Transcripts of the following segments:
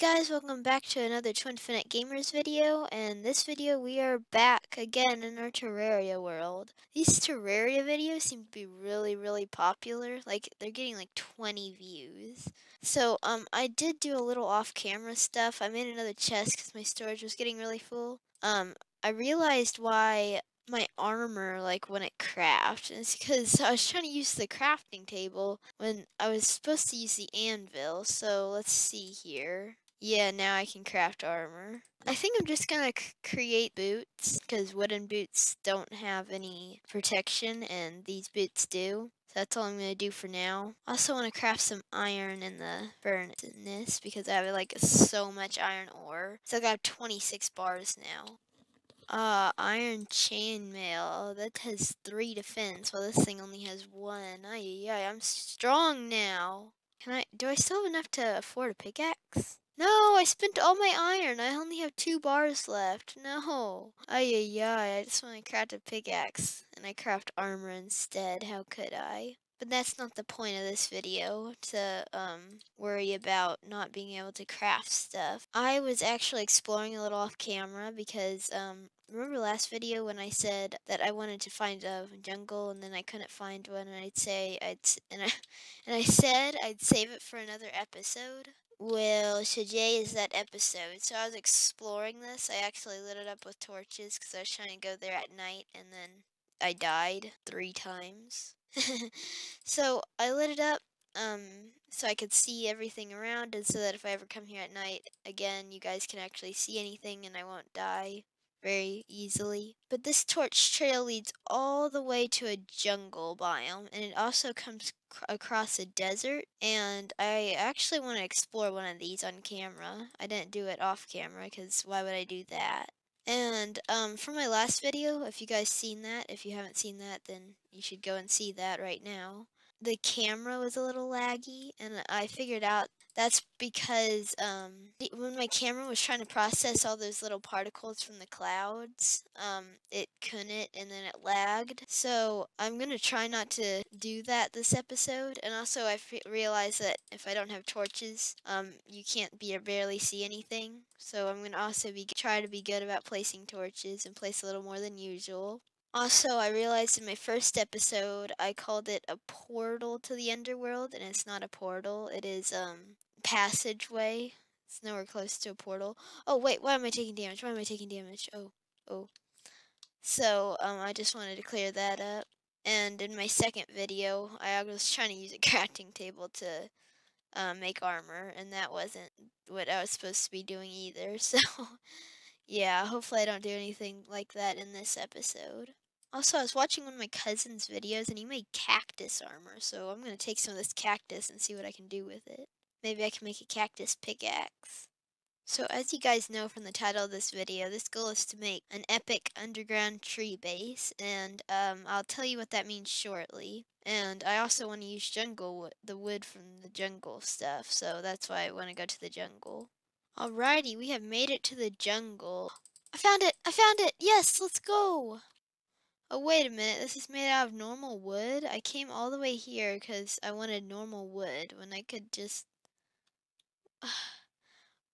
Guys, welcome back to another Twinfinite Gamers video, and this video we are back again in our Terraria world. These Terraria videos seem to be really, really popular, like they're getting like 20 views. So, um, I did do a little off-camera stuff. I made another chest because my storage was getting really full. Um, I realized why my armor like when it craft and it's because I was trying to use the crafting table when I was supposed to use the anvil so let's see here yeah now I can craft armor I think I'm just gonna create boots because wooden boots don't have any protection and these boots do so that's all I'm to do for now. I also want to craft some iron in the furnace because I have like so much iron ore. So I got 26 bars now. Uh, iron chainmail. That has three defense, while this thing only has one. Ay, ay, I'm strong now. Can I, do I still have enough to afford a pickaxe? No, I spent all my iron. I only have two bars left. No. Ay, ay, ay, I just want to craft a pickaxe, and I craft armor instead. How could I? But that's not the point of this video, to um, worry about not being able to craft stuff. I was actually exploring a little off camera because, um, remember last video when I said that I wanted to find a jungle and then I couldn't find one and I'd say I'd, and I, and I said I'd save it for another episode? Well, today is that episode. So I was exploring this. I actually lit it up with torches because I was trying to go there at night and then I died three times. so I lit it up um, so I could see everything around and so that if I ever come here at night again, you guys can actually see anything and I won't die very easily. But this torch trail leads all the way to a jungle biome and it also comes across a desert and I actually want to explore one of these on camera. I didn't do it off camera because why would I do that? And um, for my last video, if you guys seen that, if you haven't seen that, then you should go and see that right now. The camera was a little laggy, and I figured out that's because um, when my camera was trying to process all those little particles from the clouds, um, it couldn't and then it lagged. So I'm going to try not to do that this episode. And also I realized that if I don't have torches, um, you can't be barely see anything. So I'm going to also be try to be good about placing torches and place a little more than usual. Also, I realized in my first episode, I called it a portal to the underworld, and it's not a portal. It is um passageway. It's nowhere close to a portal. Oh wait, why am I taking damage? Why am I taking damage? Oh, oh. So um, I just wanted to clear that up. And in my second video, I was trying to use a crafting table to uh, make armor, and that wasn't what I was supposed to be doing either. So, yeah, hopefully I don't do anything like that in this episode. Also, I was watching one of my cousin's videos and he made cactus armor, so I'm going to take some of this cactus and see what I can do with it. Maybe I can make a cactus pickaxe. So as you guys know from the title of this video, this goal is to make an epic underground tree base, and um, I'll tell you what that means shortly. And I also want to use jungle wood, the wood from the jungle stuff, so that's why I want to go to the jungle. Alrighty, we have made it to the jungle. I found it! I found it! Yes, let's go! Oh, wait a minute. This is made out of normal wood? I came all the way here because I wanted normal wood when I could just...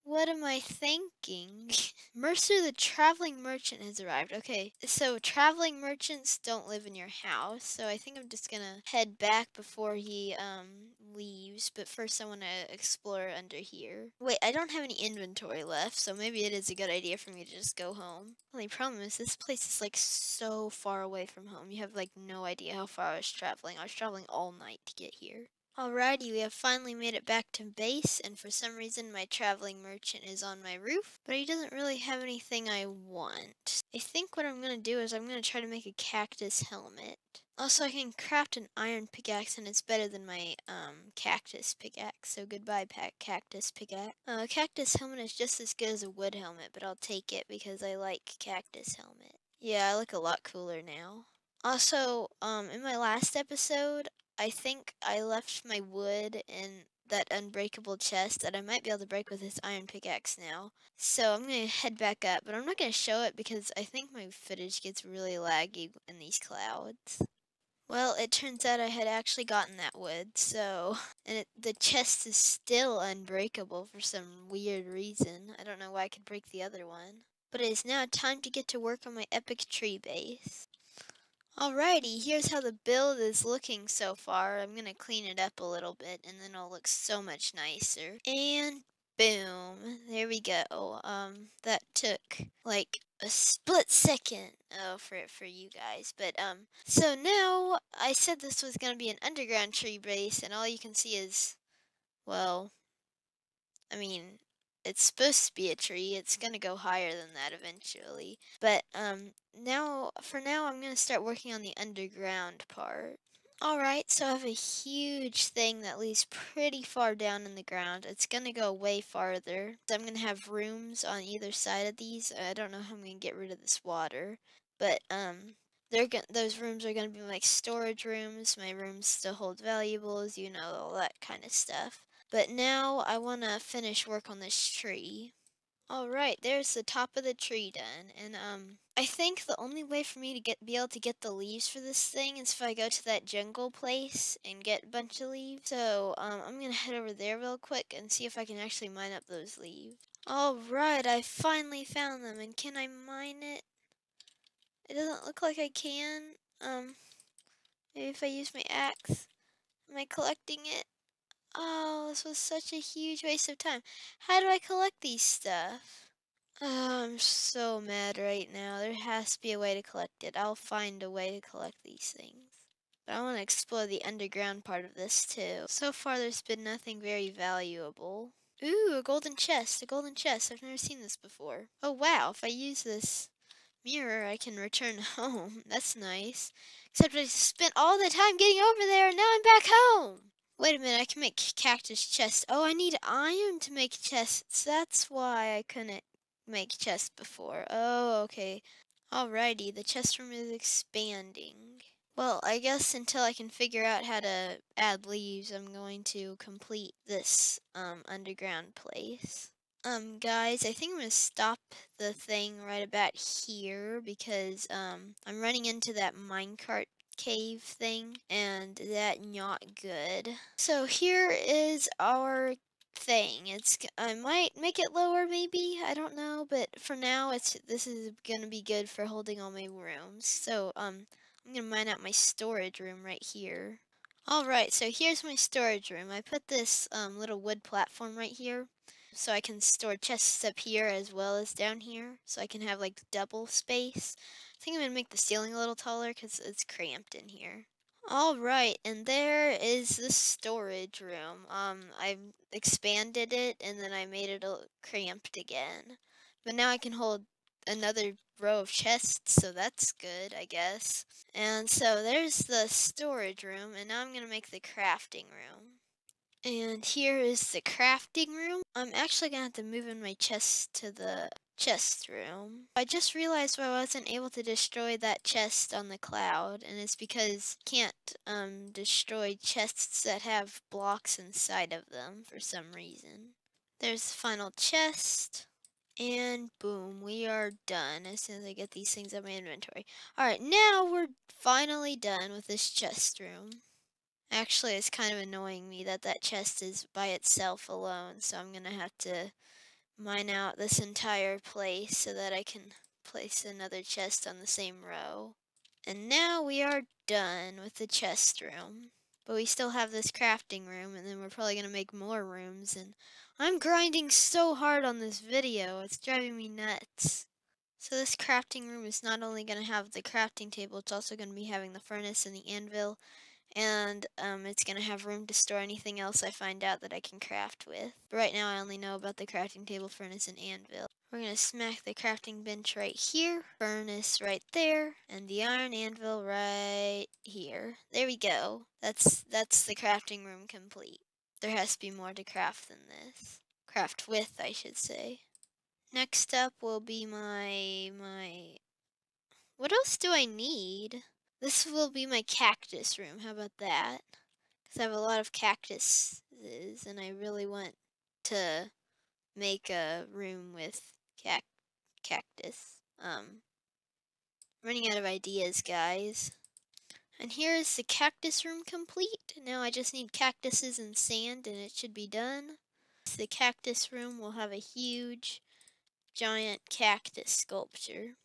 What am I thinking? Mercer the traveling merchant has arrived. Okay, so traveling merchants don't live in your house, so I think I'm just gonna head back before he um leaves, but first I want to explore under here. Wait, I don't have any inventory left, so maybe it is a good idea for me to just go home. Only problem is this place is like so far away from home. You have like no idea how far I was traveling. I was traveling all night to get here. Alrighty, we have finally made it back to base, and for some reason my traveling merchant is on my roof, but he doesn't really have anything I want. I think what I'm going to do is I'm going to try to make a cactus helmet. Also, I can craft an iron pickaxe, and it's better than my um, cactus pickaxe, so goodbye, pack cactus pickaxe. Uh, cactus helmet is just as good as a wood helmet, but I'll take it because I like cactus helmet. Yeah, I look a lot cooler now. Also, um, in my last episode, I think I left my wood in that unbreakable chest that I might be able to break with this iron pickaxe now. So I'm going to head back up, but I'm not going to show it because I think my footage gets really laggy in these clouds. Well, it turns out I had actually gotten that wood, so... And it, the chest is still unbreakable for some weird reason. I don't know why I could break the other one. But it is now time to get to work on my epic tree base. Alrighty, here's how the build is looking so far. I'm going to clean it up a little bit and then it'll look so much nicer. And boom, there we go. Um, that took like a split second oh, for it for you guys. But um, so now I said this was going to be an underground tree base and all you can see is, well, I mean, it's supposed to be a tree. It's going to go higher than that eventually. But um, now, for now, I'm going to start working on the underground part. Alright, so I have a huge thing that leads pretty far down in the ground. It's going to go way farther. I'm going to have rooms on either side of these. I don't know how I'm going to get rid of this water. But, um, they're go those rooms are going to be like storage rooms, my rooms to hold valuables, you know, all that kind of stuff. But now I want to finish work on this tree. Alright, there's the top of the tree done. And um, I think the only way for me to get be able to get the leaves for this thing is if I go to that jungle place and get a bunch of leaves. So um, I'm going to head over there real quick and see if I can actually mine up those leaves. Alright, I finally found them. And can I mine it? It doesn't look like I can. Um, maybe if I use my axe. Am I collecting it? Oh, this was such a huge waste of time. How do I collect these stuff? Oh, I'm so mad right now. There has to be a way to collect it. I'll find a way to collect these things. But I want to explore the underground part of this too. So far there's been nothing very valuable. Ooh, a golden chest. A golden chest. I've never seen this before. Oh wow, if I use this mirror I can return home. That's nice. Except I spent all the time getting over there and now I'm back home. Wait a minute, I can make cactus chests. Oh, I need iron to make chests. That's why I couldn't make chests before. Oh, okay. Alrighty, the chest room is expanding. Well, I guess until I can figure out how to add leaves, I'm going to complete this um, underground place. Um, guys, I think I'm going to stop the thing right about here because um, I'm running into that minecart cave thing and that not good. So here is our thing. It's I might make it lower maybe, I don't know, but for now it's this is going to be good for holding all my rooms. So um I'm going to mine out my storage room right here. Alright, so here's my storage room. I put this um, little wood platform right here so I can store chests up here as well as down here so I can have like double space. I think I'm to make the ceiling a little taller because it's cramped in here. Alright, and there is the storage room. Um, I expanded it and then I made it a cramped again. But now I can hold another row of chests, so that's good, I guess. And so there's the storage room, and now I'm going to make the crafting room. And here is the crafting room. I'm actually going to have to move in my chest to the chest room. I just realized why I wasn't able to destroy that chest on the cloud, and it's because you can't um, destroy chests that have blocks inside of them for some reason. There's the final chest. And boom, we are done as soon as I get these things out of my inventory. Alright, now we're finally done with this chest room. Actually, it's kind of annoying me that that chest is by itself alone, so I'm going to have to mine out this entire place so that I can place another chest on the same row. And now we are done with the chest room. But we still have this crafting room, and then we're probably going to make more rooms. And I'm grinding so hard on this video, it's driving me nuts. So this crafting room is not only going to have the crafting table, it's also going to be having the furnace and the anvil and um, it's going to have room to store anything else I find out that I can craft with. But right now I only know about the crafting table, furnace, and anvil. We're going to smack the crafting bench right here, furnace right there, and the iron anvil right here. There we go. That's, that's the crafting room complete. There has to be more to craft than this. Craft with, I should say. Next up will be my, my, what else do I need? This will be my cactus room. How about that? Because I have a lot of cactuses, and I really want to make a room with cac cactus. Um, running out of ideas, guys. And here is the cactus room complete. Now I just need cactuses and sand and it should be done. The cactus room will have a huge, giant cactus sculpture.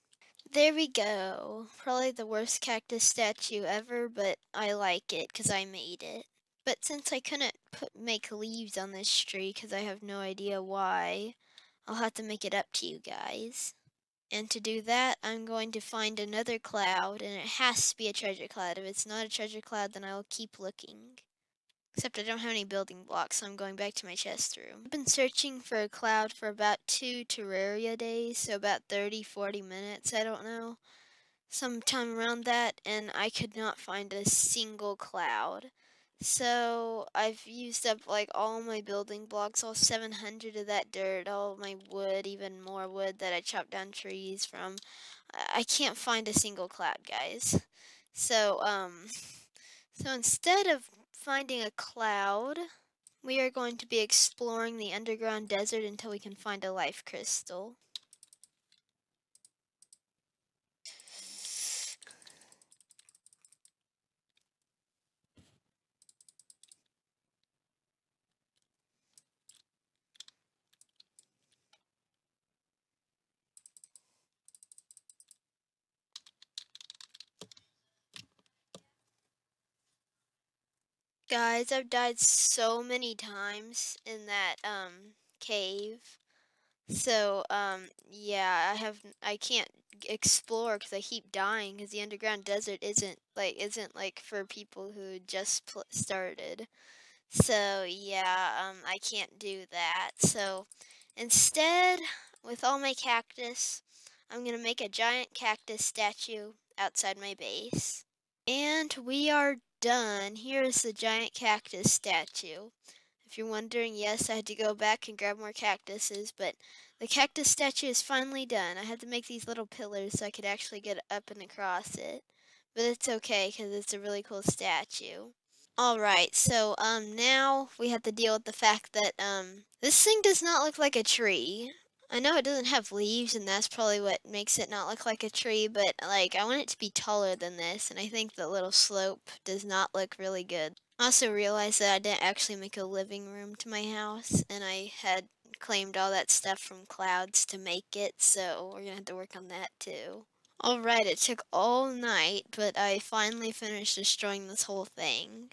There we go. Probably the worst cactus statue ever, but I like it because I made it. But since I couldn't put make leaves on this tree because I have no idea why, I'll have to make it up to you guys. And to do that, I'm going to find another cloud, and it has to be a treasure cloud. If it's not a treasure cloud, then I will keep looking. Except I don't have any building blocks, so I'm going back to my chest room. I've been searching for a cloud for about two Terraria days, so about 30, 40 minutes, I don't know. Sometime around that, and I could not find a single cloud. So I've used up like all my building blocks, all 700 of that dirt, all my wood, even more wood that I chopped down trees from. I can't find a single cloud, guys. So, um, so instead of finding a cloud, we are going to be exploring the underground desert until we can find a life crystal. Guys, I've died so many times in that um cave. So, um, yeah, I have, I can't explore because I keep dying because the underground desert isn't, like, isn't, like, for people who just started. So, yeah, um, I can't do that. So, instead, with all my cactus, I'm going to make a giant cactus statue outside my base. And we are done. Here is the giant cactus statue. If you're wondering, yes, I had to go back and grab more cactuses, but the cactus statue is finally done. I had to make these little pillars so I could actually get up and across it. But it's okay, because it's a really cool statue. Alright, so um, now we have to deal with the fact that um, this thing does not look like a tree. I know it doesn't have leaves, and that's probably what makes it not look like a tree, but, like, I want it to be taller than this, and I think the little slope does not look really good. I also realized that I didn't actually make a living room to my house, and I had claimed all that stuff from clouds to make it, so we're gonna have to work on that too. Alright, it took all night, but I finally finished destroying this whole thing.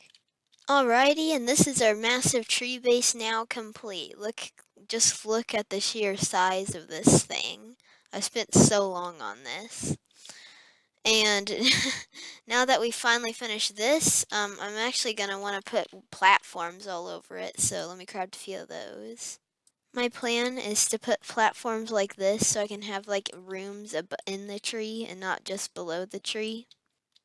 Alrighty, and this is our massive tree base now complete. Look just look at the sheer size of this thing. I spent so long on this. And now that we finally finished this, um, I'm actually going to want to put platforms all over it. So let me grab a few of those. My plan is to put platforms like this so I can have like rooms in the tree and not just below the tree.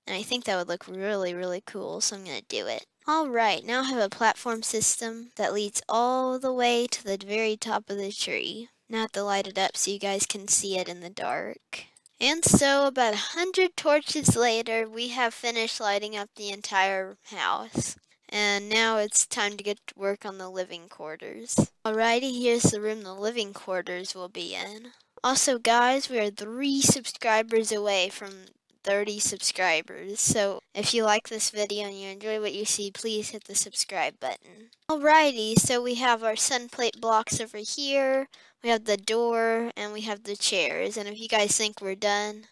And I think that would look really, really cool, so I'm going to do it. Alright, now I have a platform system that leads all the way to the very top of the tree. Now I have to light it up so you guys can see it in the dark. And so, about a hundred torches later, we have finished lighting up the entire house. And now it's time to get to work on the living quarters. Alrighty, here's the room the living quarters will be in. Also, guys, we are three subscribers away from 30 subscribers. So if you like this video and you enjoy what you see, please hit the subscribe button. Alrighty, so we have our sun plate blocks over here, we have the door, and we have the chairs. And if you guys think we're done,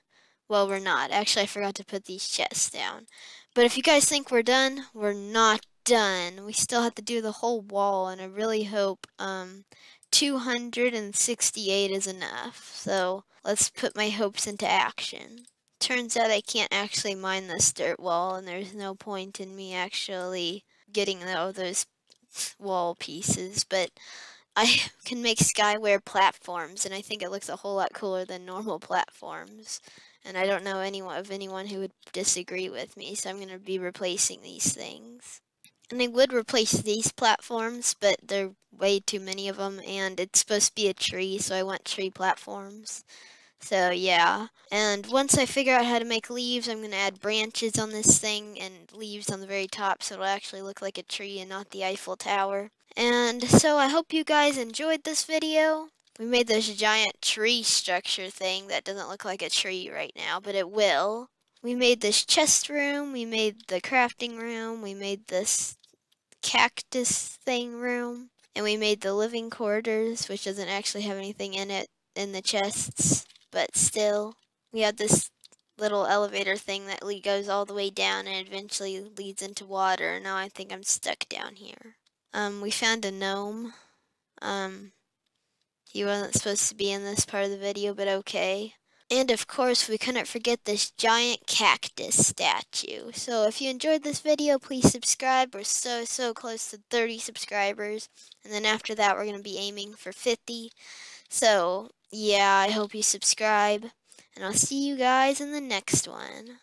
well, we're not. Actually, I forgot to put these chests down. But if you guys think we're done, we're not done. We still have to do the whole wall, and I really hope um, 268 is enough. So let's put my hopes into action turns out I can't actually mine this dirt wall, and there's no point in me actually getting all those wall pieces, but I can make skyware platforms, and I think it looks a whole lot cooler than normal platforms. And I don't know anyone of anyone who would disagree with me, so I'm going to be replacing these things. And I would replace these platforms, but there are way too many of them, and it's supposed to be a tree, so I want tree platforms. So yeah, and once I figure out how to make leaves, I'm going to add branches on this thing and leaves on the very top so it'll actually look like a tree and not the Eiffel Tower. And so I hope you guys enjoyed this video. We made this giant tree structure thing that doesn't look like a tree right now, but it will. we made this chest room, we made the crafting room, we made this cactus thing room, and we made the living quarters, which doesn't actually have anything in it in the chests, but still. We have this little elevator thing that goes all the way down and eventually leads into water. And now I think I'm stuck down here. Um, we found a gnome. Um, he wasn't supposed to be in this part of the video, but okay. And of course, we couldn't forget this giant cactus statue. So if you enjoyed this video, please subscribe. We're so, so close to 30 subscribers. And then after that, we're going to be aiming for 50. So, yeah, I hope you subscribe. And I'll see you guys in the next one.